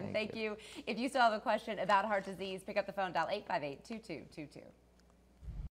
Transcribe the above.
time. Thank, Thank you. If you still have a question about heart disease, pick up the phone, dial 858 2222.